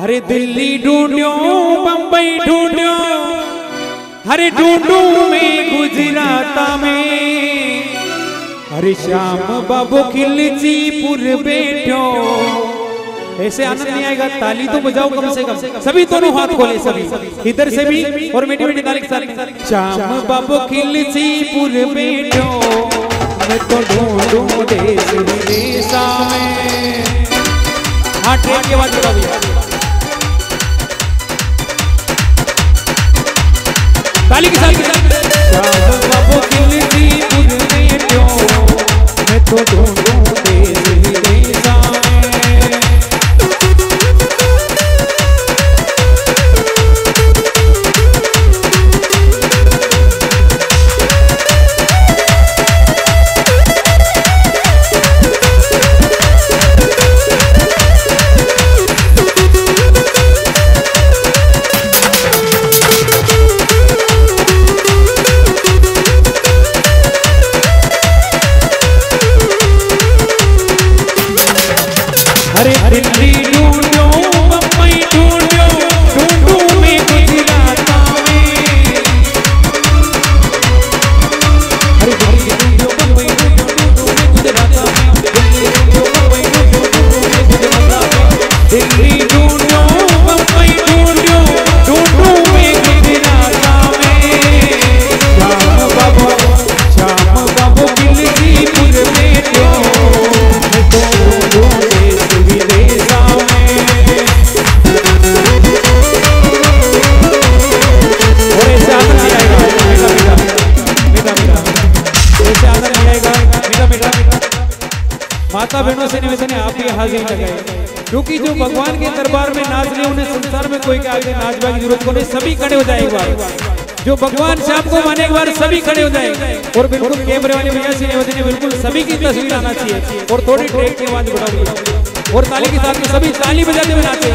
अरे दिल्ली ढूंढो बम्बई ढूंढो अरे ढूंढू में, गुजरात में। अरे श्याम बाबू खिलचीपुर बैठो। ऐसे आनंद नहीं आएगा, ताली तो बजाओ कम से कम। सभी दोनों हाथ खोले, सभी। इधर से भी और मीठी मीठी ताली के श्याम बाबू खिलचीपुर बैठो। मैं तो ढूंढूं देश विदेशा में। हाँ ट्रेन के बाद बताओ भैया। ताली साथ माता बहनों से निवेदन है, आप भी हाजिर लगाए क्योंकि जो भगवान के दरबार में नाच रहे उन्हें संसार में कोई के आगे नाचवा की ज़रूरत नहीं, सभी खड़े हो जाएगा जो भगवान शाम को माने एक बार सभी खड़े हो जाए और बिल्कुल कैमरे वाले भैया से निवेदन है, बिल्कुल सभी की तस्वीर आना चाहिए। और थोड़ी ट्रेक की आवाज़ बढ़ाऊँगी और ताली के साथ में सभी ताली बजाते हुए नाचे।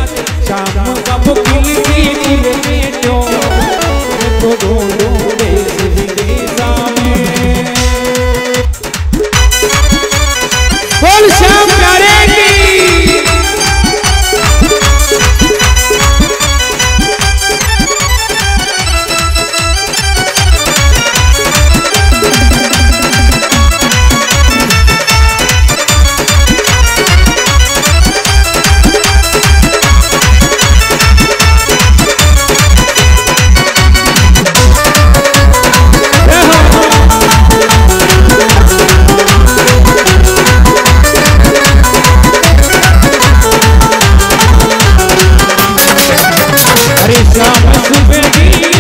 शाम का shout Pressão vai subir